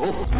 Oh.